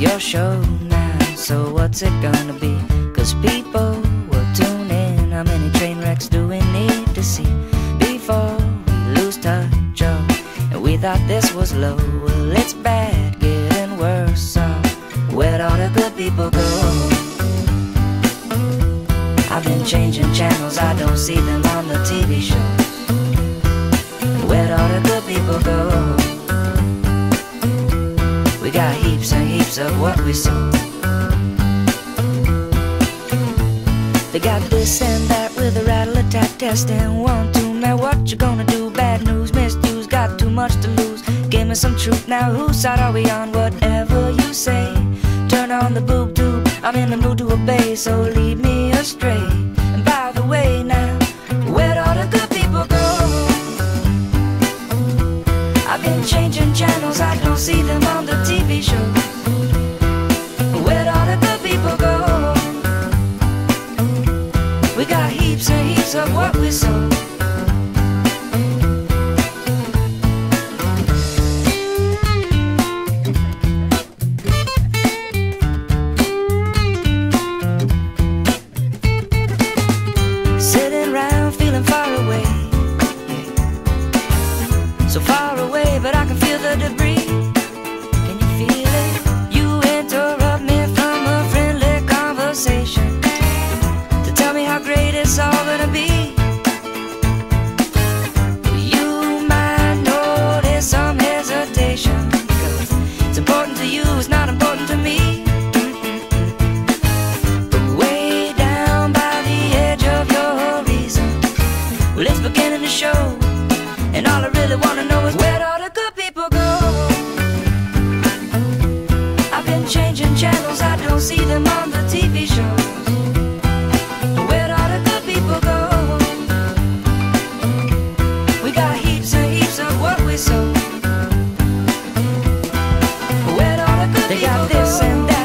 your show now. So what's it gonna be? Cause people will tune in. How many train wrecks do we need to see before we lose touch? Oh, and we thought this was low. Well, it's bad, changing channels, I don't see them on the TV shows. Where'd all the good people go? We got heaps and heaps of what we sow. They got this and that with a rattle attack test and one, two, man, what you gonna do? Bad news, misused, got too much to lose. Give me some truth now, whose side are we on? Whatever you say, turn on the boob tube. I'm in the mood to obey, so lead me Sitting feeling far away. So far away, but I can feel the debris. It's all gonna be. You might notice some it's important to you, it's not important to me. Way down by the edge of your well, it's beginning to show. And all I really wanna know is they got.